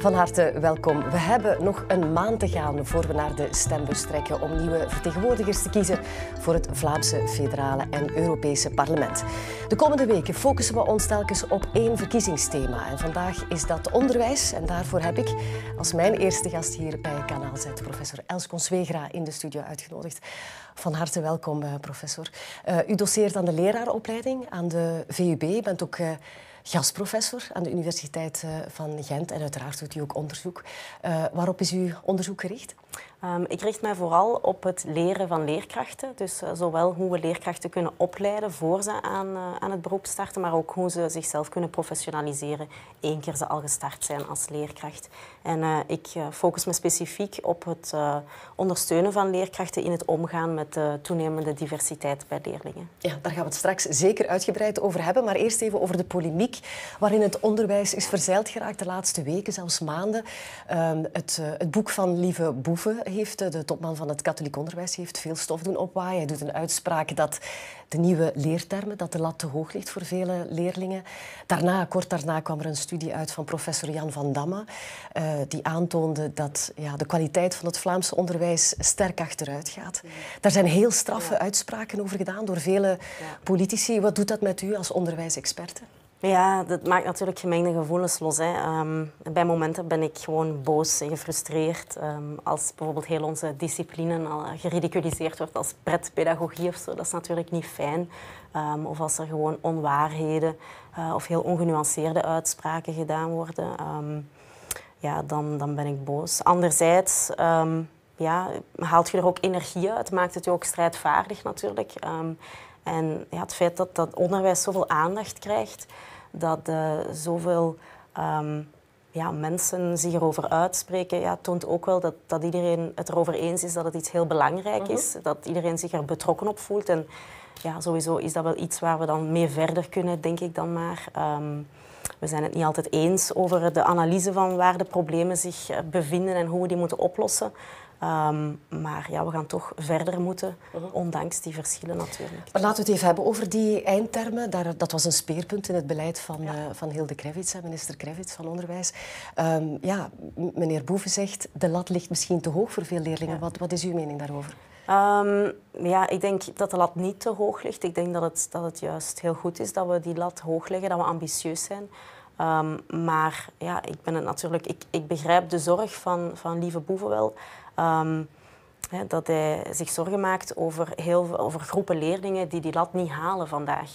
Van harte welkom. We hebben nog een maand te gaan voor we naar de stembus trekken om nieuwe vertegenwoordigers te kiezen voor het Vlaamse federale en Europese parlement. De komende weken focussen we ons telkens op één verkiezingsthema. En vandaag is dat onderwijs. En daarvoor heb ik als mijn eerste gast hier bij Kanaal Z professor Els Conswegra in de studio uitgenodigd. Van harte welkom, eh, professor. Uh, u doseert aan de leraaropleiding aan de VUB. U bent ook uh, gastprofessor aan de Universiteit van Gent en uiteraard doet u ook onderzoek. waarop is uw onderzoek gericht? Um, ik richt mij vooral op het leren van leerkrachten. Dus uh, zowel hoe we leerkrachten kunnen opleiden voor ze aan, aan het beroep starten, maar ook hoe ze zichzelf kunnen professionaliseren één keer ze al gestart zijn als leerkracht. En uh, ik focus me specifiek op het ondersteunen van leerkrachten in het omgaan met de toenemende diversiteit bij leerlingen. Ja, daar gaan we het straks zeker uitgebreid over hebben. Maar eerst even over de polemiek waarin het onderwijs is verzeild geraakt de laatste weken, zelfs maanden. Ehm, het, het boek van Lieve Boeven heeft, de topman van het katholiek onderwijs, heeft veel stof doen opwaaien. Hij doet een uitspraak dat de nieuwe leertermen, dat de lat te hoog ligt voor vele leerlingen. Daarna, kort daarna kwam er een studie uit van professor Jan van Damme, uh, die aantoonde dat ja, de kwaliteit van het Vlaamse onderwijs sterk achteruit gaat. Daar zijn heel straffe uitspraken over gedaan door vele politici. Wat doet dat met u als onderwijsexperte? Ja, dat maakt natuurlijk gemengde gevoelens los. Um, bij momenten ben ik gewoon boos en gefrustreerd. Um, als bijvoorbeeld heel onze discipline al geridiculiseerd wordt als pretpedagogie of zo. Dat is natuurlijk niet fijn. Um, of als er gewoon onwaarheden uh, of heel ongenuanceerde uitspraken gedaan worden. ja, dan, dan ben ik boos. Anderzijds ja, haalt je er ook energie uit. Maakt het je ook strijdvaardig natuurlijk. En ja, het feit dat dat onderwijs zoveel aandacht krijgt, dat uh, zoveel um, ja, mensen zich erover uitspreken, ja, toont ook wel dat, dat iedereen het erover eens is dat het iets heel belangrijk mhm. is. Dat iedereen zich er betrokken op voelt. En ja, sowieso is dat wel iets waar we dan mee verder kunnen, denk ik dan maar. Um, we zijn het niet altijd eens over de analyse van waar de problemen zich eh, bevinden en hoe we die moeten oplossen. Um, maar ja, we gaan toch verder moeten, uh -huh. ondanks die verschillen natuurlijk. Maar laten we het even hebben over die eindtermen. Daar, dat was een speerpunt in het beleid van, ja. uh, van Hilde Krevits, minister Krevits van Onderwijs. Um, ja, meneer Boeven zegt, de lat ligt misschien te hoog voor veel leerlingen. Ja. Wat, wat is uw mening daarover? Um, ja, ik denk dat de lat niet te hoog ligt. Ik denk dat het, dat het juist heel goed is dat we die lat hoog leggen, dat we ambitieus zijn. Um, maar ja, ik ben het natuurlijk... Ik, ik begrijp de zorg van, van Lieve Boeven wel. Um, hè, dat hij zich zorgen maakt over, heel, over groepen leerlingen die die lat niet halen vandaag.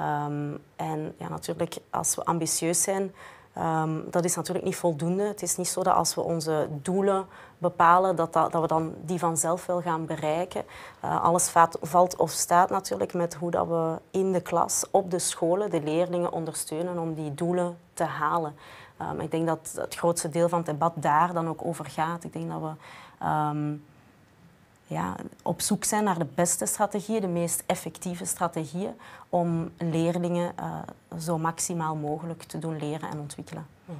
Um, en ja, natuurlijk, als we ambitieus zijn, um, dat is natuurlijk niet voldoende. Het is niet zo dat als we onze doelen bepalen, dat, dat, we dan die vanzelf wel gaan bereiken. Uh, alles valt, of staat natuurlijk met hoe dat we in de klas, op de scholen, de leerlingen ondersteunen om die doelen te halen. Um, ik denk dat het grootste deel van het debat daar dan ook over gaat. Ik denk dat we um, ja, op zoek zijn naar de beste strategieën, de meest effectieve strategieën om leerlingen uh, zo maximaal mogelijk te doen leren en ontwikkelen. -huh.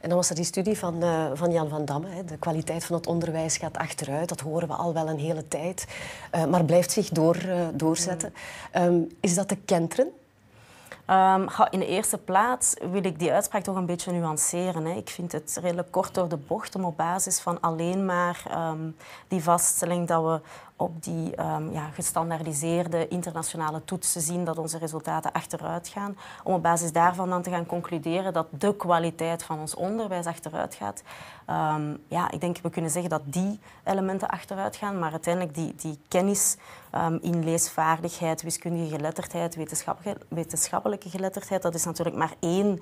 En dan was er die studie van, uh, van Jan van Damme. Hè. De kwaliteit van het onderwijs gaat achteruit. Dat horen we al wel een hele tijd. Uh, maar blijft zich door, doorzetten. Um, is dat te kenteren? Um, in de eerste plaats wil ik die uitspraak toch een beetje nuanceren. Hè. Ik vind het redelijk kort door de bocht om op basis van alleen maar um, die vaststelling dat we op die um, ja, gestandaardiseerde internationale toetsen zien dat onze resultaten achteruit gaan. Om op basis daarvan dan te gaan concluderen dat de kwaliteit van ons onderwijs achteruit gaat. Um, ja, ik denk we kunnen zeggen dat die elementen achteruit gaan, maar uiteindelijk die, die kennis um, in leesvaardigheid, wiskundige geletterdheid, wetenschappelijke geletterdheid, dat is natuurlijk maar één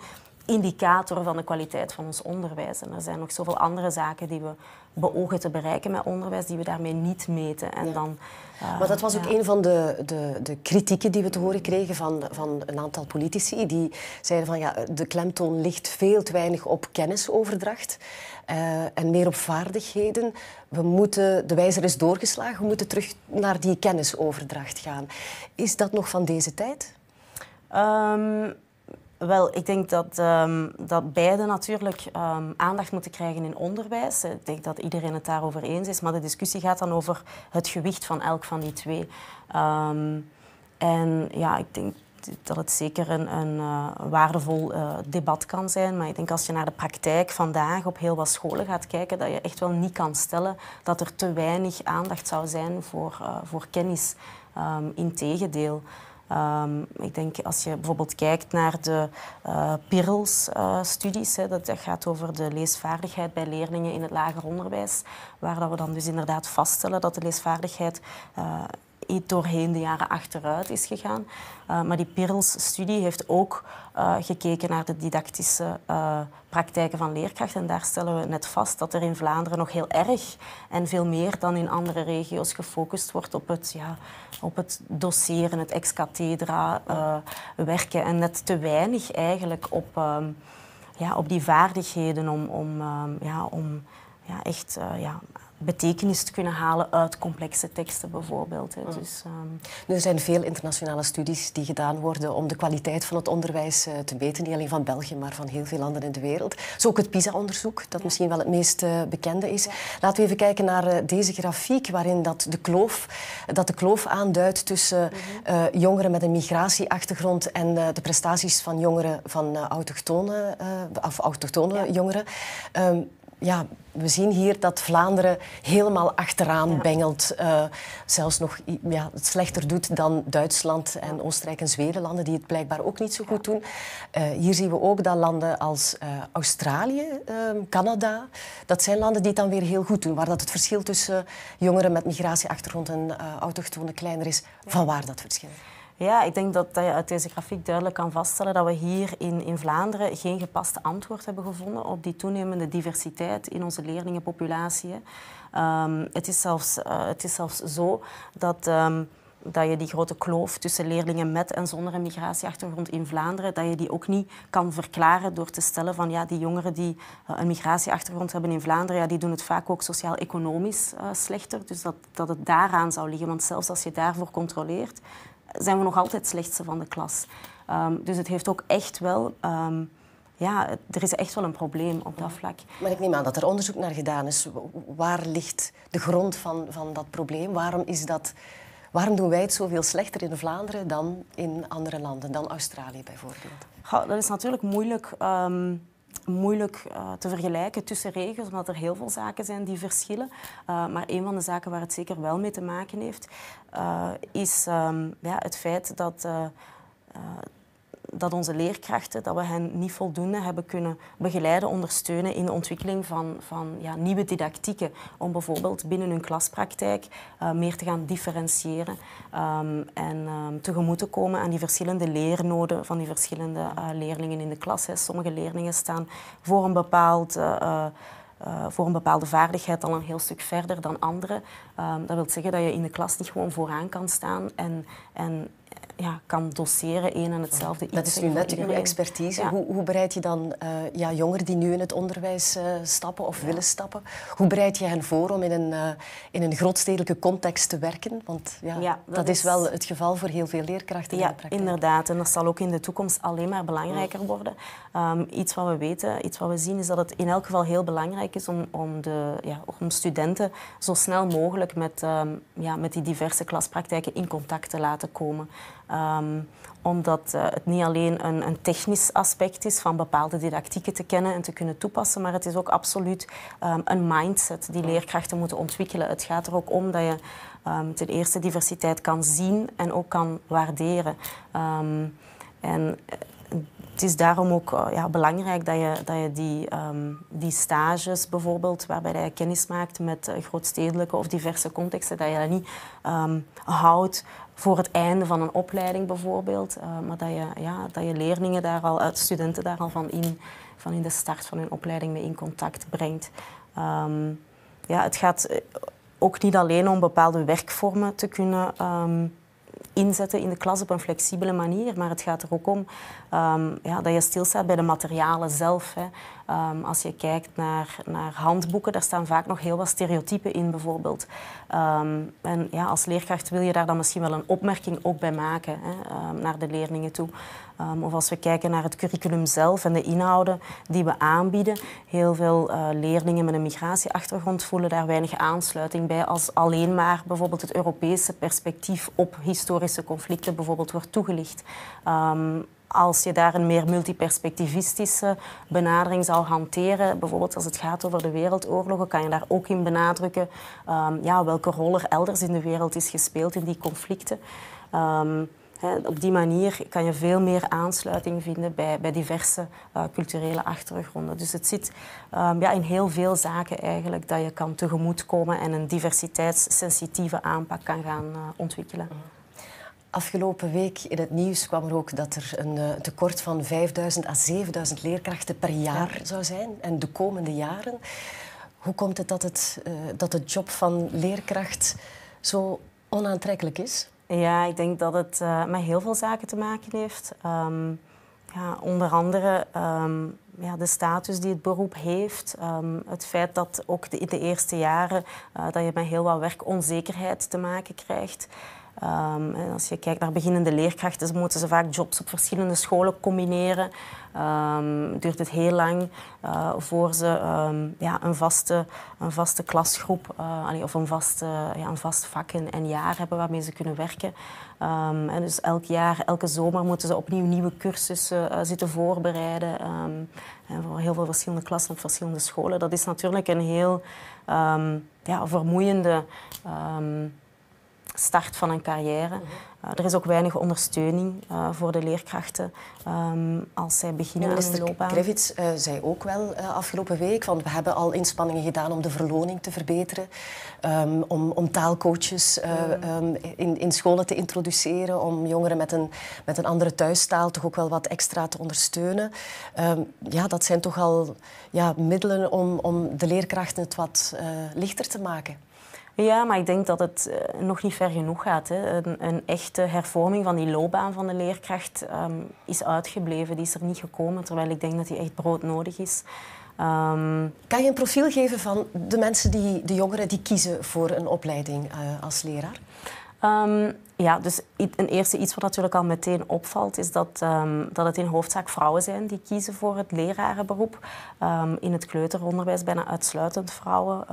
indicator van de kwaliteit van ons onderwijs. En er zijn nog zoveel andere zaken die we beogen te bereiken met onderwijs, die we daarmee niet meten. En ja. dan, uh, maar dat was ook ja. een van de, de, de kritieken die we te horen kregen van, van een aantal politici. Die zeiden van ja, de klemtoon ligt veel te weinig op kennisoverdracht uh, en meer op vaardigheden. We moeten, de wijzer is doorgeslagen, we moeten terug naar die kennisoverdracht gaan. Is dat nog van deze tijd? Um, wel, ik denk dat, um, dat beide natuurlijk um, aandacht moeten krijgen in onderwijs. Ik denk dat iedereen het daarover eens is. Maar de discussie gaat dan over het gewicht van elk van die twee. Um, en ja, ik denk dat het zeker een, een uh, waardevol uh, debat kan zijn. Maar ik denk als je naar de praktijk vandaag op heel wat scholen gaat kijken, dat je echt wel niet kan stellen dat er te weinig aandacht zou zijn voor, uh, voor kennis. Integendeel. Um, ik denk als je bijvoorbeeld kijkt naar de uh, PIRLS-studies, dat, dat gaat over de leesvaardigheid bij leerlingen in het lager onderwijs, waar dat we dan dus inderdaad vaststellen dat de leesvaardigheid uh, doorheen de jaren achteruit is gegaan. Uh, maar die PIRLS-studie heeft ook uh, gekeken naar de didactische uh, praktijken van leerkrachten. En daar stellen we net vast dat er in Vlaanderen nog heel erg en veel meer dan in andere regio's gefocust wordt op het, ja, op het doseren, het ex cathedra werken. En net te weinig eigenlijk op, um, ja, op die vaardigheden om, om, um, ja, om ja, echt ja, betekenis te kunnen halen uit complexe teksten bijvoorbeeld. Hè. Dus, um... Er zijn veel internationale studies die gedaan worden om de kwaliteit van het onderwijs uh, te meten. Niet alleen van België, maar van heel veel landen in de wereld. Zo ook het PISA-onderzoek, dat ja. misschien wel het meest uh, bekende is. Ja. Laten we even kijken naar uh, deze grafiek, waarin dat de, kloof, dat de kloof aanduidt tussen mm -hmm. jongeren met een migratieachtergrond en de prestaties van jongeren van autochtone, of autochtone ja. jongeren. Um, ja, we zien hier dat Vlaanderen helemaal achteraan ja. bengelt. Uh, zelfs nog ja, het slechter doet dan Duitsland en Oostenrijk en Zweden, landen die het blijkbaar ook niet zo goed doen. Uh, hier zien we ook dat landen als uh, Australië, Canada, dat zijn landen die het dan weer heel goed doen. Waar dat het verschil tussen jongeren met migratieachtergrond en autochtonen kleiner is. Van waar dat verschil? Ja, ik denk dat, je uit deze grafiek duidelijk kan vaststellen dat we hier in, in Vlaanderen geen gepaste antwoord hebben gevonden op die toenemende diversiteit in onze leerlingenpopulatie. Um, het, is zelfs, uh, het is zelfs zo dat... Um, dat je die grote kloof tussen leerlingen met en zonder een migratieachtergrond in Vlaanderen, dat je die ook niet kan verklaren door te stellen van ja, die jongeren die uh, een migratieachtergrond hebben in Vlaanderen, ja, die doen het vaak ook sociaal-economisch uh, slechter. Dus dat, dat het daaraan zou liggen. Want zelfs als je daarvoor controleert, zijn we nog altijd het slechtste van de klas. Um, dus het heeft ook echt wel... Um, ja, er is echt wel een probleem op dat vlak. Maar ik neem aan dat er onderzoek naar gedaan is. Waar ligt de grond van, van dat probleem? Waarom, is dat, waarom doen wij het zoveel slechter in Vlaanderen dan in andere landen, dan Australië bijvoorbeeld? Ja, dat is natuurlijk moeilijk... Um, moeilijk uh, te vergelijken tussen regio's, omdat er heel veel zaken zijn die verschillen. Uh, maar een van de zaken waar het zeker wel mee te maken heeft, uh, is um, ja, het feit dat dat onze leerkrachten dat we hen niet voldoende hebben kunnen begeleiden, ondersteunen in de ontwikkeling van, van ja, nieuwe didactieken. Om bijvoorbeeld binnen hun klaspraktijk uh, meer te gaan differentiëren um, en um, tegemoet te komen aan die verschillende leernoden van die verschillende uh, leerlingen in de klas. Hè. Sommige leerlingen staan voor een bepaald... Uh, voor een bepaalde vaardigheid al een heel stuk verder dan anderen. Um, dat wil zeggen dat je in de klas niet gewoon vooraan kan staan en, en ja, kan doseren, één en hetzelfde. Dat is nu net uw expertise. Hoe, hoe, bereid je dan uh, ja, jongeren die nu in het onderwijs uh, stappen of ja. willen stappen, hoe bereid je hen voor om in een, uh, in een grootstedelijke context te werken? Want ja, ja dat, dat is... is... wel het geval voor heel veel leerkrachten in de praktijk. inderdaad. En dat zal ook in de toekomst alleen maar belangrijker worden. Um, iets wat we weten, iets wat we zien, is dat het in elk geval heel belangrijk is om, om, de, ja, om studenten zo snel mogelijk met, um, ja, met die diverse klaspraktijken in contact te laten komen. Um, omdat uh, het niet alleen een, een, technisch aspect is van bepaalde didactieken te kennen en te kunnen toepassen, maar het is ook absoluut um, een mindset die leerkrachten moeten ontwikkelen. Het gaat er ook om dat je um, ten eerste diversiteit kan zien en ook kan waarderen. en het is daarom ook uh, ja, belangrijk dat je, dat je die, die stages bijvoorbeeld, waarbij je kennis maakt met grootstedelijke of diverse contexten, dat je dat niet houdt voor het einde van een opleiding bijvoorbeeld, uh, maar dat je, ja, dat je leerlingen daar al, studenten daar al van in, van in de start van hun opleiding mee in contact brengt. Um, ja, het gaat ook niet alleen om bepaalde werkvormen te kunnen inzetten in de klas op een flexibele manier. Maar het gaat er ook om um, ja, dat je stilstaat bij de materialen zelf. Hè. Ehm, als je kijkt naar, naar handboeken, daar staan vaak nog heel wat stereotypen in bijvoorbeeld. Ehm, en ja, als leerkracht wil je daar dan misschien wel een opmerking ook bij maken hè, ehm, naar de leerlingen toe. of als we kijken naar het curriculum zelf en de inhouden die we aanbieden. Heel veel uh, leerlingen met een migratieachtergrond voelen daar weinig aansluiting bij als alleen maar bijvoorbeeld het Europese perspectief op historische conflicten bijvoorbeeld wordt toegelicht als je daar een meer multiperspectivistische benadering zou hanteren, bijvoorbeeld als het gaat over de wereldoorlogen, kan je daar ook in benadrukken um, ja, welke rol er elders in de wereld is gespeeld in die conflicten. Um, op die manier kan je veel meer aansluiting vinden bij, bij diverse uh, culturele achtergronden. Dus het zit um, ja, in heel veel zaken eigenlijk dat je kan tegemoetkomen en een diversiteitssensitieve aanpak kan gaan uh, ontwikkelen. Afgelopen week in het nieuws kwam er ook dat er een uh, tekort van 5000 à 7000 leerkrachten per jaar zou zijn. En de komende jaren. Hoe komt het dat, het, uh, dat de job van leerkracht zo onaantrekkelijk is? Ja, ik denk dat het uh, met heel veel zaken te maken heeft. Um, ja, onder andere um, ja, de status die het beroep heeft. Um, het feit dat ook de, in de eerste jaren dat je met heel wat werkonzekerheid te maken krijgt. Um, als je kijkt naar beginnende leerkrachten, moeten ze vaak jobs op verschillende scholen combineren. Um, duurt het heel lang uh, voor ze um, ja, een, vaste, een vaste klasgroep uh, of een, vaste, ja, een vast vak en, en, jaar hebben waarmee ze kunnen werken. en dus elk jaar, elke zomer moeten ze opnieuw nieuwe cursussen uh, zitten voorbereiden. en voor heel veel verschillende klassen op verschillende scholen. Dat is natuurlijk een heel ja, vermoeiende start van een carrière. Mhm. Uh, er is ook weinig ondersteuning uh, voor de leerkrachten um, als zij beginnen ja, aan hun loopbaan. Krevits uh, zei ook wel afgelopen week van we hebben al inspanningen gedaan om de verloning te verbeteren, um, om, om, taalcoaches um, in, in, scholen te introduceren, om jongeren met een, met een andere thuistaal toch ook wel wat extra te ondersteunen. ja, dat zijn toch al ja, middelen om, om de leerkrachten het wat lichter te maken. Ja, maar ik denk dat het uh, nog niet ver genoeg gaat. Hè. Een, een, echte hervorming van die loopbaan van de leerkracht um, is uitgebleven. Die is er niet gekomen, terwijl ik denk dat die echt broodnodig is. Um... Kan je een profiel geven van de mensen, die, de jongeren die kiezen voor een opleiding uh, als leraar? Um, ja, dus een eerste iets wat natuurlijk al meteen opvalt, is dat, um, dat het in hoofdzaak vrouwen zijn die kiezen voor het lerarenberoep. Um, in het kleuteronderwijs bijna uitsluitend vrouwen,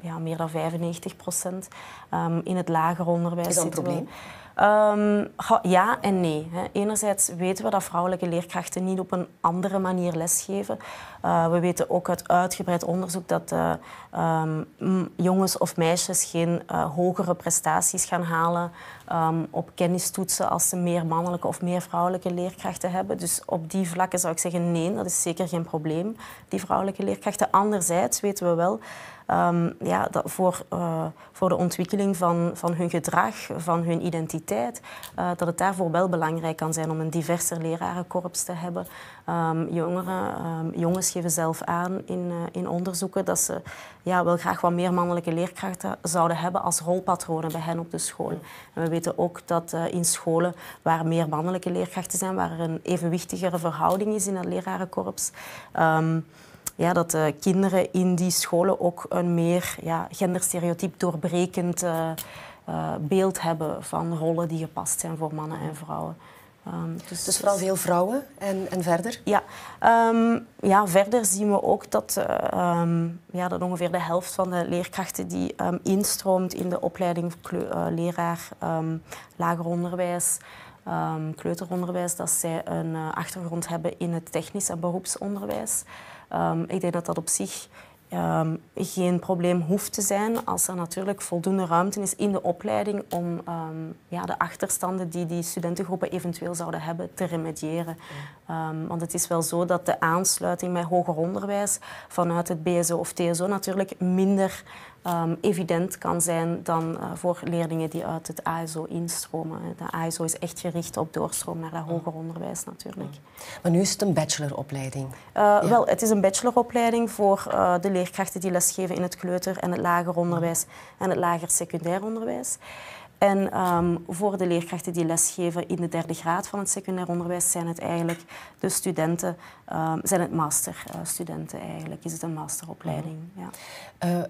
ja, meer dan 95 procent. in het lager onderwijs. Is dat een probleem? Um, ja en nee. Enerzijds weten we dat vrouwelijke leerkrachten niet op een andere manier lesgeven. Uh, we weten ook uit uitgebreid onderzoek dat uh, um, jongens of meisjes geen uh, hogere prestaties gaan halen um, op kennistoetsen als ze meer mannelijke of meer vrouwelijke leerkrachten hebben. Dus op die vlakken zou ik zeggen nee, dat is zeker geen probleem, die vrouwelijke leerkrachten. Anderzijds weten we wel um, ja, dat voor, uh, voor de ontwikkeling van, van hun gedrag, van hun identiteit, uh, dat het daarvoor wel belangrijk kan zijn om een diverser lerarenkorps te hebben. Um, jongeren, um, jongens geven zelf aan in, uh, in onderzoeken dat ze ja, wel graag wat meer mannelijke leerkrachten zouden hebben als rolpatronen bij hen op de school. En we weten ook dat in scholen waar meer mannelijke leerkrachten zijn, waar er een evenwichtigere verhouding is in het lerarenkorps, ja, dat de kinderen in die scholen ook een meer ja, genderstereotyp doorbrekend uh, uh, beeld hebben van rollen die gepast zijn voor mannen en vrouwen. Um, dus, dus, vooral veel vrouwen en, en verder? Ja, um, ja, verder zien we ook dat, uh, um, ja, dat ongeveer de helft van de leerkrachten die instroomt in de opleiding leraar lager onderwijs, kleuteronderwijs, dat zij een achtergrond hebben in het technisch en beroepsonderwijs. Um, ik denk dat dat op zich um, geen probleem hoeft te zijn als er natuurlijk voldoende ruimte is in de opleiding om um, ja, de achterstanden die die studentengroepen eventueel zouden hebben te remediëren. Want het is wel zo dat de aansluiting met hoger onderwijs vanuit het BSO of TSO natuurlijk minder um, evident kan zijn dan uh, voor leerlingen die uit het ASO instromen. De ASO is echt gericht op doorstroom naar dat hoger onderwijs natuurlijk. Maar nu is het een bacheloropleiding? Uh, ja. Wel, het is een bacheloropleiding voor uh, de leerkrachten die lesgeven in het kleuter- en het lager onderwijs en het lager secundair onderwijs. En ehm, voor de leerkrachten die lesgeven in de derde graad van het secundair onderwijs zijn het eigenlijk de studenten, um, zijn het masterstudenten eigenlijk. Is het een masteropleiding? Ja. Uh,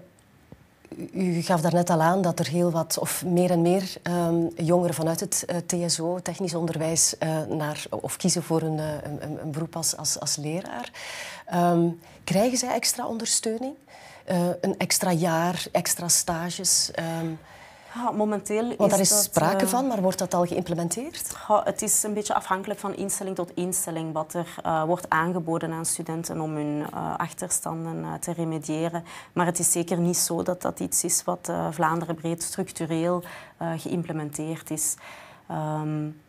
u gaf daarnet al aan dat er heel wat, of meer en meer um, jongeren vanuit het uh, TSO, technisch onderwijs, uh, naar, of kiezen voor een, een, een beroep als, als, leraar. Um, krijgen zij extra ondersteuning? Een extra jaar, extra stages? Um, Ja, momenteel Want daar is, is sprake uh, van, maar wordt dat al geïmplementeerd? Ja, het is een beetje afhankelijk van instelling tot instelling wat er uh, wordt aangeboden aan studenten om hun uh, achterstanden te remediëren. Maar het is zeker niet zo dat dat iets is wat Vlaanderen breed structureel geïmplementeerd is. Um,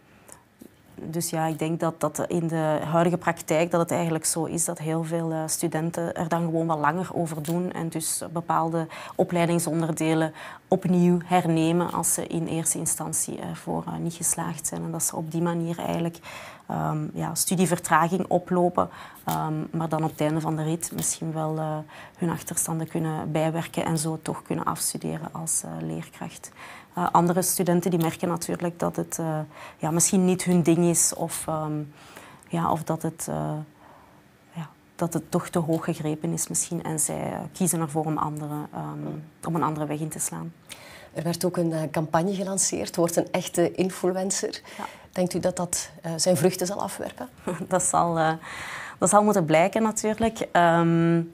dus ja, ik denk dat, dat in de huidige praktijk dat het eigenlijk zo is dat heel veel uh, studenten er dan gewoon wat langer over doen en dus bepaalde opleidingsonderdelen opnieuw hernemen als ze in eerste instantie ervoor uh, niet geslaagd zijn. En dat ze op die manier eigenlijk um, ja, studievertraging oplopen, um, maar dan op het einde van de rit misschien wel uh, hun achterstanden kunnen bijwerken en zo toch kunnen afstuderen als leerkracht. Uh, andere studenten die merken natuurlijk dat het uh, ja, misschien niet hun ding is of, um, ja, of dat, het, uh, ja, dat het toch te hoog gegrepen is misschien en zij kiezen ervoor om, andere, um, om een andere weg in te slaan. Er werd ook een campagne gelanceerd, wordt een echte influencer. Ja. Denkt u dat dat zijn vruchten zal afwerpen? dat, zal, dat zal moeten blijken natuurlijk. Um,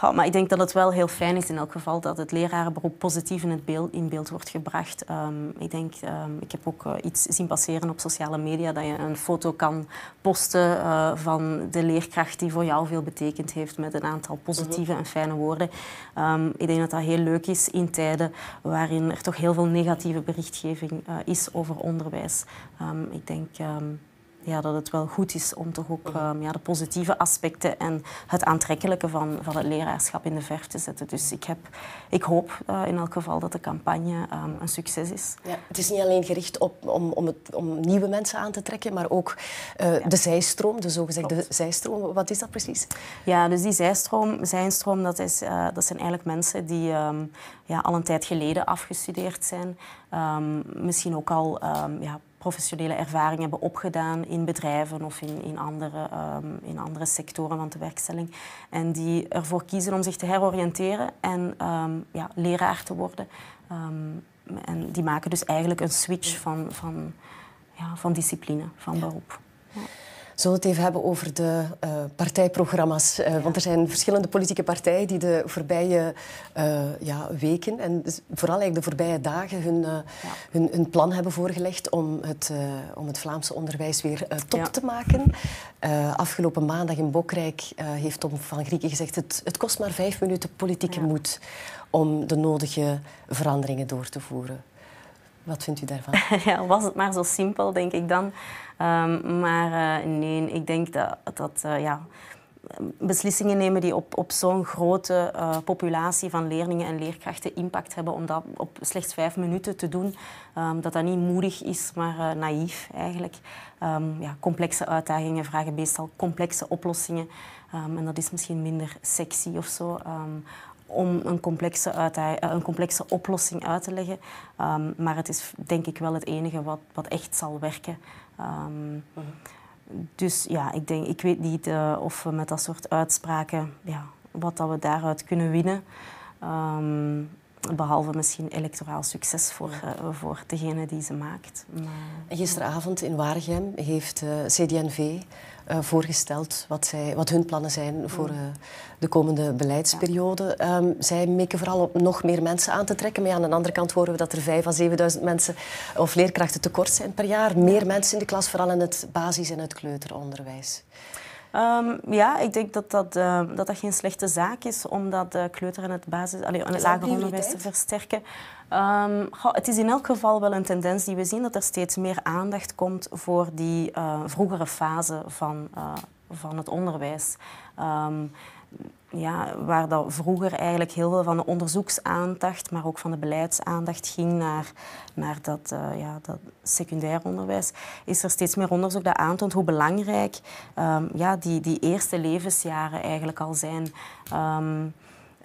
Ja, maar ik denk dat het wel heel fijn is in elk geval dat het lerarenberoep positief in, het beeld, in beeld wordt gebracht. Um, ik, denk, um, ik heb ook uh, iets zien passeren op sociale media dat je een foto kan posten uh, van de leerkracht die voor jou veel betekend heeft met een aantal positieve en fijne woorden. Um, ik denk dat dat heel leuk is in tijden waarin er toch heel veel negatieve berichtgeving uh, is over onderwijs. ik denk ja, dat het wel goed is om toch ook um, ja, de positieve aspecten en het aantrekkelijke van, van het leraarschap in de verf te zetten. Dus ik, heb, ik hoop uh, in elk geval dat de campagne um, een succes is. Ja, het is niet alleen gericht op, om, om, het, om nieuwe mensen aan te trekken, maar ook uh, ja. de zijstroom, de zogezegde zijstroom. Wat is dat precies? Ja, dus die zijstroom, zijstroom dat, is, uh, dat zijn eigenlijk mensen die um, ja, al een tijd geleden afgestudeerd zijn. misschien ook al ja, professionele ervaring hebben opgedaan in bedrijven of in, in, andere, um, in andere sectoren van de werkstelling. En die ervoor kiezen om zich te heroriënteren en um, ja, leraar te worden. Um, en die maken dus eigenlijk een switch van, van, ja, van discipline, van beroep. Ja. Zullen we het even hebben over de uh, partijprogramma's? Uh, ja. Want er zijn verschillende politieke partijen die de voorbije uh, ja, weken en vooral eigenlijk de voorbije dagen hun, ja. hun, hun, plan hebben voorgelegd om het, om het Vlaamse onderwijs weer top te maken. afgelopen maandag in Bokrijk heeft Tom van Grieken gezegd het, het kost maar vijf minuten politieke moed om de nodige veranderingen door te voeren. Wat vindt u daarvan? Ja, was het maar zo simpel, denk ik dan. Um, maar uh, nee, ik denk dat, dat uh, ja, beslissingen nemen die op, op zo'n grote uh, populatie van leerlingen en leerkrachten impact hebben, om dat op slechts vijf minuten te doen, um, dat dat niet moedig is, maar naïef eigenlijk. Um, ja, complexe uitdagingen vragen meestal complexe oplossingen. en dat is misschien minder sexy of zo om een complexe, eh, een complexe oplossing uit te leggen. Maar het is denk ik wel het enige wat, wat echt zal werken. Um, mm -hmm. Dus ja, ik, denk, ik weet niet uh, of we met dat soort uitspraken, ja, wat dat we daaruit kunnen winnen. Um, behalve misschien electoraal succes voor, uh, voor degene die ze maakt. Maar, Gisteravond in Waregem heeft uh, CD&V uh, voorgesteld wat, zij, wat hun plannen zijn voor uh, de komende beleidsperiode. Ja. Um, zij meken vooral op nog meer mensen aan te trekken. Maar ja, aan de andere kant horen we dat er 5 à 7000 mensen of leerkrachten tekort zijn per jaar. Meer mensen in de klas, vooral in het basis- en het kleuteronderwijs. Um, ja, ik denk dat dat, uh, dat dat geen slechte zaak is om dat uh, kleuter en het, basis, allee, en het lager onderwijs te versterken. Goh, het is in elk geval wel een tendens die we zien dat er steeds meer aandacht komt voor die uh, vroegere fase van, van het onderwijs. Um, ja, waar dat vroeger eigenlijk heel veel van de onderzoeksaandacht, maar ook van de beleidsaandacht ging naar, naar dat, uh, ja, dat secundair onderwijs, is er steeds meer onderzoek dat aantoont hoe belangrijk um, ja, die, die eerste levensjaren eigenlijk al zijn.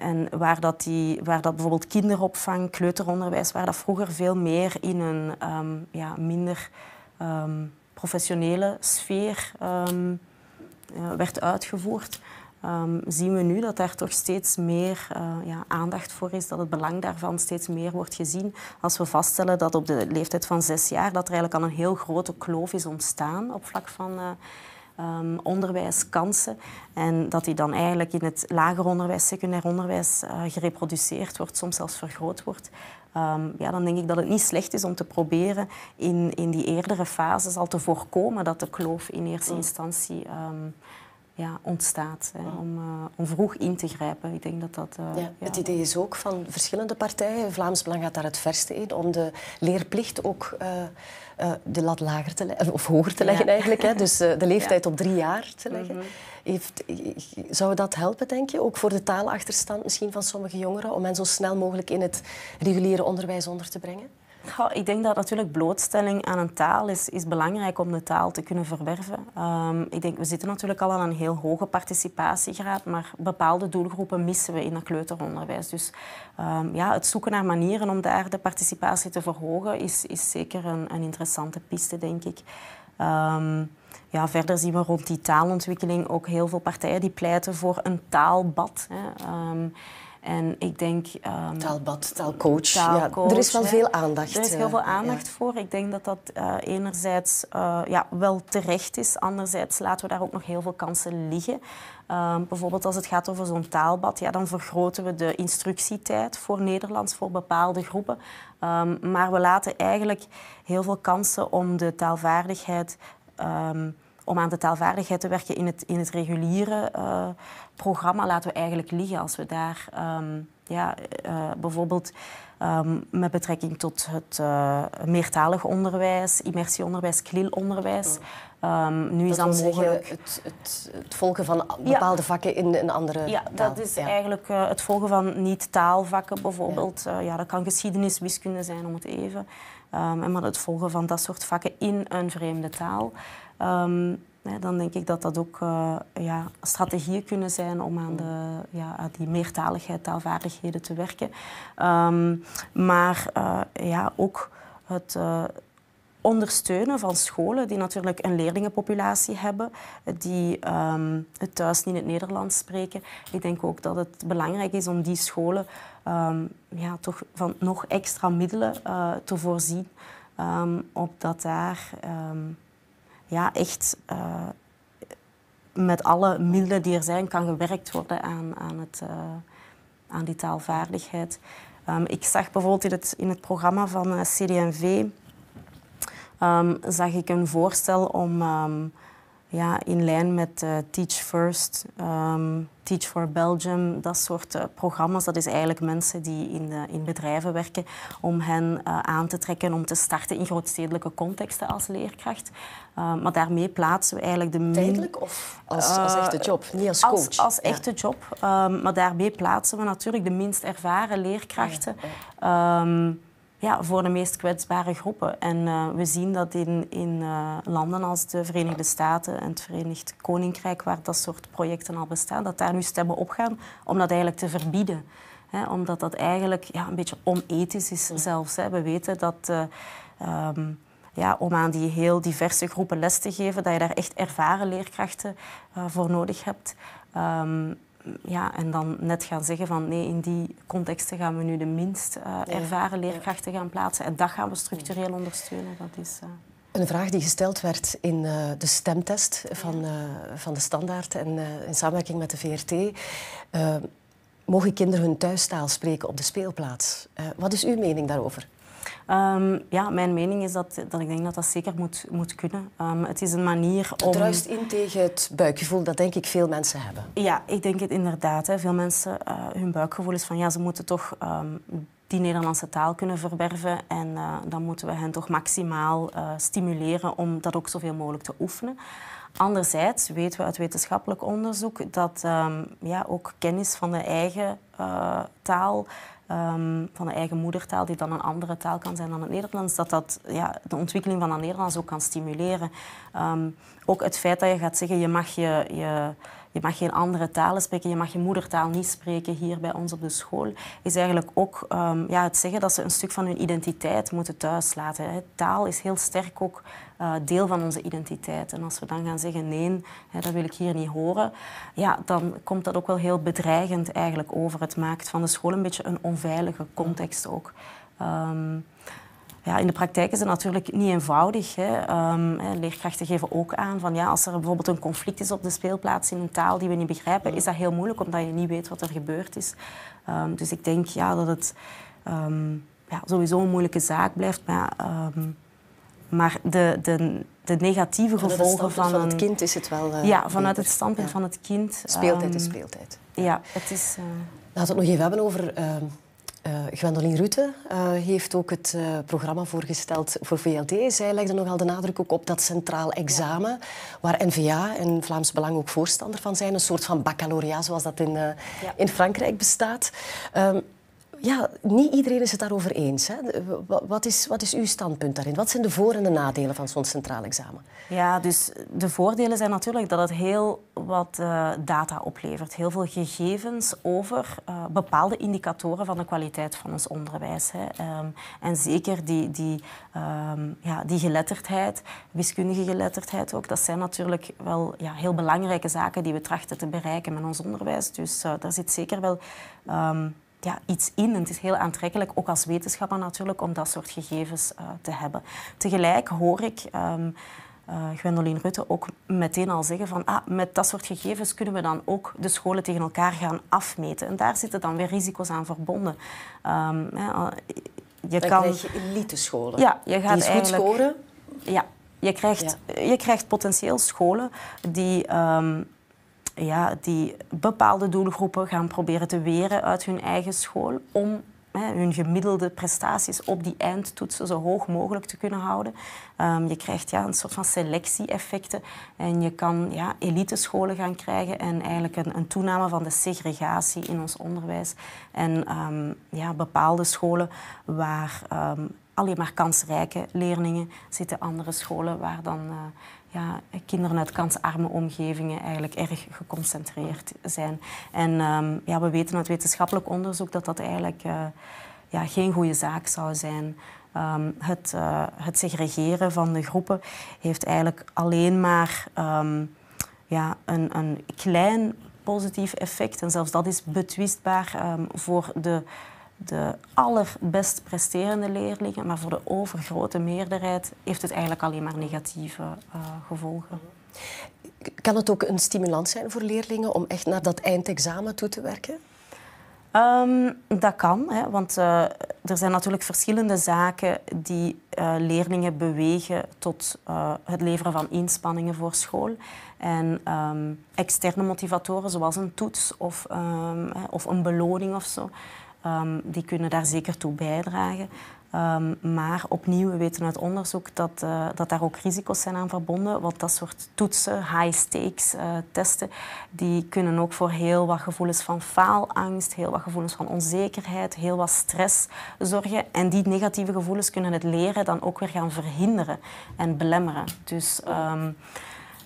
En waar, dat die, waar dat bijvoorbeeld kinderopvang, kleuteronderwijs, waar dat vroeger veel meer in een ehm, ja, minder ehm, professionele sfeer um, werd uitgevoerd, zien we nu dat daar toch steeds meer uh, ja, aandacht voor is, dat het belang daarvan steeds meer wordt gezien. Als we vaststellen dat op de leeftijd van zes jaar dat er eigenlijk al een heel grote kloof is ontstaan op vlak van... Uh, um, onderwijskansen. En dat die dan eigenlijk in het lager onderwijs, secundair onderwijs uh, gereproduceerd wordt, soms zelfs vergroot wordt. Um, ja, dan denk ik dat het niet slecht is om te proberen in, in die eerdere fases al te voorkomen dat de kloof in eerste mm. instantie um, ja, ontstaat. Hè, om, uh, om vroeg in te grijpen. Ik denk dat dat... Uh, ja, ja. Het idee is ook van verschillende partijen, Vlaams Belang gaat daar het verste in, om de leerplicht ook uh, de lat lager te leggen, of hoger te leggen eigenlijk. Hè? Dus de leeftijd op drie jaar te leggen. Mm -hmm. Heeft, zou dat helpen, denk je? Ook voor de taalachterstand misschien van sommige jongeren, om hen zo snel mogelijk in het reguliere onderwijs onder te brengen? Ik denk dat natuurlijk blootstelling aan een taal is, is belangrijk om de taal te kunnen verwerven. Um, ik denk, we zitten natuurlijk al aan een heel hoge participatiegraad, maar bepaalde doelgroepen missen we in het kleuteronderwijs. Dus um, ja, het zoeken naar manieren om daar de participatie te verhogen is, is zeker een, een interessante piste, denk ik. Um, ja, verder zien we rond die taalontwikkeling ook heel veel partijen die pleiten voor een taalbad. Hè. En ik denk... Um, taalbad, taalcoach. Ja, er is wel veel aandacht. Er is heel veel eh, aandacht voor. Ik denk dat dat uh, enerzijds uh, ja, wel terecht is. Anderzijds laten we daar ook nog heel veel kansen liggen. Um, bijvoorbeeld als het gaat over zo'n taalbad, ja, dan vergroten we de instructietijd voor Nederlands voor bepaalde groepen. Um, maar we laten eigenlijk heel veel kansen om de taalvaardigheid um, om aan de taalvaardigheid te werken in het, in het reguliere uh, programma laten we eigenlijk liggen. Als we daar um, ja, uh, bijvoorbeeld um, met betrekking tot het uh, meertalig onderwijs, immersieonderwijs, klilonderwijs. Um, nu is dat mogelijk... Het, het, het, volgen van bepaalde ja. vakken in een andere Ja, taal. dat is ja. eigenlijk het volgen van niet-taalvakken bijvoorbeeld. Ja. ja. dat kan geschiedenis, wiskunde zijn om het even. Um, en maar het volgen van dat soort vakken in een vreemde taal. Um, dan denk ik dat dat ook uh, ja, strategieën kunnen zijn om aan, de, ja, die meertaligheid, taalvaardigheden te werken. Um, maar uh, ja, ook het uh, ondersteunen van scholen die natuurlijk een leerlingenpopulatie hebben, die um, het thuis niet in het Nederlands spreken. Ik denk ook dat het belangrijk is om die scholen ja, toch van nog extra middelen te voorzien, opdat daar ja, echt uh, met alle middelen die er zijn kan gewerkt worden aan, aan, het, uh, aan die taalvaardigheid. Um, ik zag bijvoorbeeld in het, in het programma van uh, CD&V um, zag ik een voorstel om um, ja, in lijn met uh, Teach First, um, Teach for Belgium, dat soort uh, programma's. Dat is eigenlijk mensen die in, de, in bedrijven werken om hen uh, aan te trekken om te starten in grootstedelijke contexten als leerkracht. maar daarmee plaatsen we eigenlijk de... Tijdelijk of als, als echte job, niet als coach? Als, als echte job. maar daarmee plaatsen we natuurlijk de minst ervaren leerkrachten... Ja, ja ja, voor de meest kwetsbare groepen. En uh, we zien dat in, in uh, landen als de Verenigde Staten en het Verenigd Koninkrijk, waar dat soort projecten al bestaan, dat daar nu stemmen opgaan om dat eigenlijk te verbieden. Hè, omdat dat eigenlijk ja, een beetje onethisch is zelfs. Hè. We weten dat uh, um, ja, om aan die heel diverse groepen les te geven, dat je daar echt ervaren leerkrachten voor nodig hebt. Um, ja, en dan net gaan zeggen van nee, in die contexten gaan we nu de minst uh, ervaren leerkrachten gaan plaatsen. En dat gaan we structureel ondersteunen. Dat is, uh... Een vraag die gesteld werd in uh, de stemtest van, van de Standaard en in samenwerking met de VRT. mogen kinderen hun thuistaal spreken op de speelplaats? wat is uw mening daarover? Um, ja, mijn mening is dat, dat ik denk dat dat zeker moet, moet kunnen. Um, het is een manier om... Het ruist in tegen het buikgevoel dat denk ik veel mensen hebben. Ja, ik denk het inderdaad. Hè. Veel mensen, uh, hun buikgevoel is van ja, ze moeten toch um, die Nederlandse taal kunnen verwerven en uh, dan moeten we hen toch maximaal uh, stimuleren om dat ook zoveel mogelijk te oefenen. Anderzijds weten we uit wetenschappelijk onderzoek dat um, ja, ook kennis van de eigen taal um, van de eigen moedertaal, die dan een andere taal kan zijn dan het Nederlands, dat dat ja, de ontwikkeling van het Nederlands ook kan stimuleren. Um, ook het feit dat je gaat zeggen, je mag je, je, je mag geen andere talen spreken, je mag je moedertaal niet spreken hier bij ons op de school, is eigenlijk ook ehm, ja, het zeggen dat ze een stuk van hun identiteit moeten thuislaten. Hè. Taal is heel sterk ook uh, deel van onze identiteit. En als we dan gaan zeggen nee, hè, dat wil ik hier niet horen, ja, dan komt dat ook wel heel bedreigend eigenlijk over. Het maakt van de school een beetje een onveilige context ook. Ehm, ja, in de praktijk is het natuurlijk niet eenvoudig. Hè. Um, leerkrachten geven ook aan van ja, als er bijvoorbeeld een conflict is op de speelplaats in een taal die we niet begrijpen, is dat heel moeilijk omdat je niet weet wat er gebeurd is. Um, dus ik denk ja, dat het um, ja, sowieso een moeilijke zaak blijft. Maar, maar de, de, de negatieve gevolgen van, van het kind is het wel. Uh, ja, vanuit het standpunt van het kind. Speeltijd is speeltijd. Ja, het is. Uh... Laten we het nog even hebben over uh, Gwendoline Rutte uh, heeft ook het uh, programma voorgesteld voor VLD. Zij legde nogal de nadruk ook op dat centraal examen, ja. waar NVA en Vlaams Belang ook voorstander van zijn. Een soort van baccalaureat, zoals dat in, ja. in Frankrijk bestaat. Um, ja, niet iedereen is het daarover eens. Hè? Wat, is, wat is uw standpunt daarin? Wat zijn de voor- en de nadelen van zo'n centraal examen? Ja, dus de voordelen zijn natuurlijk dat het heel wat uh, data oplevert. Heel veel gegevens over uh, bepaalde indicatoren van de kwaliteit van ons onderwijs. Hè. Um, en zeker die, die, um, ja, die geletterdheid, wiskundige geletterdheid ook, dat zijn natuurlijk wel ja, heel belangrijke zaken die we trachten te bereiken met ons onderwijs. Dus uh, daar zit zeker wel... Um, ja, iets in. En het is heel aantrekkelijk, ook als wetenschapper natuurlijk, om dat soort gegevens uh, te hebben. Tegelijk hoor ik um, uh, Gwendoline Rutte ook meteen al zeggen van ah, met dat soort gegevens kunnen we dan ook de scholen tegen elkaar gaan afmeten. En daar zitten dan weer risico's aan verbonden. Um, ja, je dan kan... krijg je elite scholen. Ja, je gaat die goed scoren. Ja, je krijgt, ja. je krijgt potentieel scholen die um, ja, die bepaalde doelgroepen gaan proberen te weren uit hun eigen school om hè, hun gemiddelde prestaties op die eindtoetsen zo hoog mogelijk te kunnen houden. Um, je krijgt ja, een soort van selectie-effecten en je kan ja, elitescholen gaan krijgen en eigenlijk een, een, toename van de segregatie in ons onderwijs. En um, ja, bepaalde scholen waar um, alleen maar kansrijke leerlingen zitten, andere scholen waar dan... Uh, ja, kinderen uit kansarme omgevingen eigenlijk erg geconcentreerd zijn. En um, ja, we weten uit wetenschappelijk onderzoek dat dat eigenlijk uh, ja, geen goede zaak zou zijn. Um, het, uh, het segregeren van de groepen heeft eigenlijk alleen maar um, ja, een, een klein positief effect. En zelfs dat is betwistbaar voor de de allerbest presterende leerlingen, maar voor de overgrote meerderheid heeft het eigenlijk alleen maar negatieve uh, gevolgen. Kan het ook een stimulans zijn voor leerlingen om echt naar dat eindexamen toe te werken? Um, dat kan, hè, want uh, er zijn natuurlijk verschillende zaken die uh, leerlingen bewegen tot uh, het leveren van inspanningen voor school. En um, externe motivatoren, zoals een toets of, um, of een beloning of zo, Um, die kunnen daar zeker toe bijdragen. Um, maar opnieuw, we weten uit onderzoek dat, uh, dat daar ook risico's zijn aan verbonden. Want dat soort toetsen, high-stakes uh, testen, die kunnen ook voor heel wat gevoelens van faalangst, heel wat gevoelens van onzekerheid, heel wat stress zorgen. En die negatieve gevoelens kunnen het leren dan ook weer gaan verhinderen en belemmeren. Dus... Um,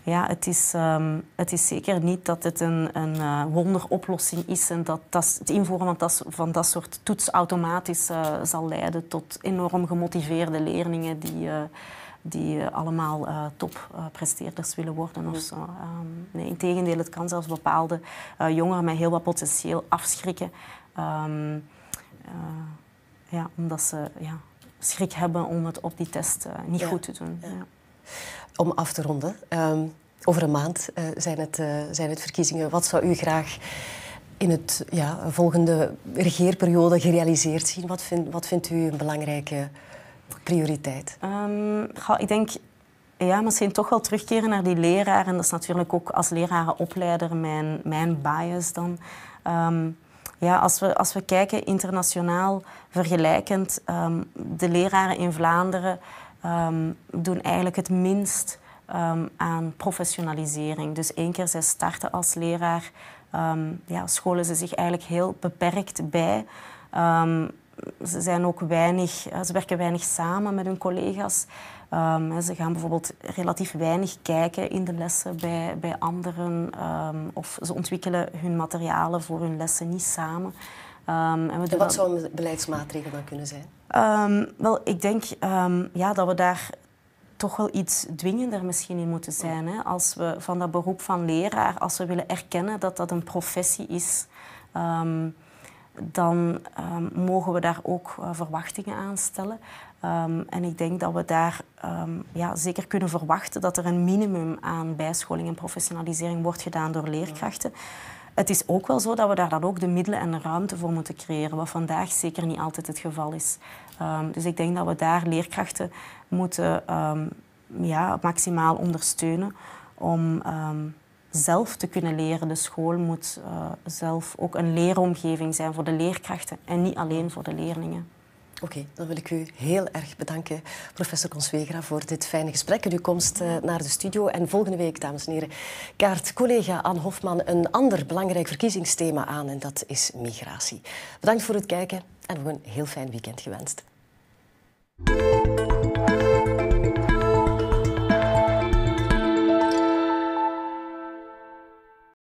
ja, het is, um, het is zeker niet dat het een, een uh, wonderoplossing is en dat, dat het invoeren van dat, van dat soort toets automatisch uh, zal leiden tot enorm gemotiveerde leerlingen die, uh, die allemaal toppresteerders willen worden. Of zo. Um, nee, integendeel, het kan zelfs bepaalde jongeren met heel wat potentieel afschrikken. Um, ja, omdat ze ja, schrik hebben om het op die test niet ja. goed te doen. Ja om af te ronden. Um, over een maand uh, zijn, het, uh, zijn het verkiezingen. Wat zou u graag in het ja, volgende regeerperiode gerealiseerd zien? Wat, wat vindt u een belangrijke prioriteit? Um, ik denk ja, misschien toch wel terugkeren naar die leraar. En dat is natuurlijk ook als lerarenopleider mijn, mijn bias dan. Um, ja, als, we, als we kijken internationaal vergelijkend, um, de leraren in Vlaanderen um, doen eigenlijk het minst um, aan professionalisering. Dus één keer zij starten als leraar, um, ja, scholen ze zich eigenlijk heel beperkt bij. ze, zijn ook weinig, ze werken weinig samen met hun collega's. Um, ze gaan bijvoorbeeld relatief weinig kijken in de lessen bij, bij anderen. Um, of ze ontwikkelen hun materialen voor hun lessen niet samen. Um, en, en wat zou een beleidsmaatregel dan kunnen zijn? Wel, ik denk ja, dat we daar toch wel iets dwingender misschien in moeten zijn. Hè? Als we van dat beroep van leraar, als we willen erkennen dat dat een professie is, um, dan mogen we daar ook uh, verwachtingen aan stellen. En ik denk dat we daar ja, zeker kunnen verwachten dat er een minimum aan bijscholing en professionalisering wordt gedaan door leerkrachten. Het is ook wel zo dat we daar dan ook de middelen en de ruimte voor moeten creëren, wat vandaag zeker niet altijd het geval is. Um, dus ik denk dat we daar leerkrachten moeten um, ja, maximaal ondersteunen om um, zelf te kunnen leren. De school moet uh, zelf ook een leeromgeving zijn voor de leerkrachten en niet alleen voor de leerlingen. Oké, dan wil ik u heel erg bedanken, professor Conswegra, voor dit fijne gesprek en uw komst uh, naar de studio. En volgende week, dames en heren, kaart collega Anne Hofman een ander belangrijk verkiezingsthema aan en dat is migratie. Bedankt voor het kijken en nog een heel fijn weekend gewenst.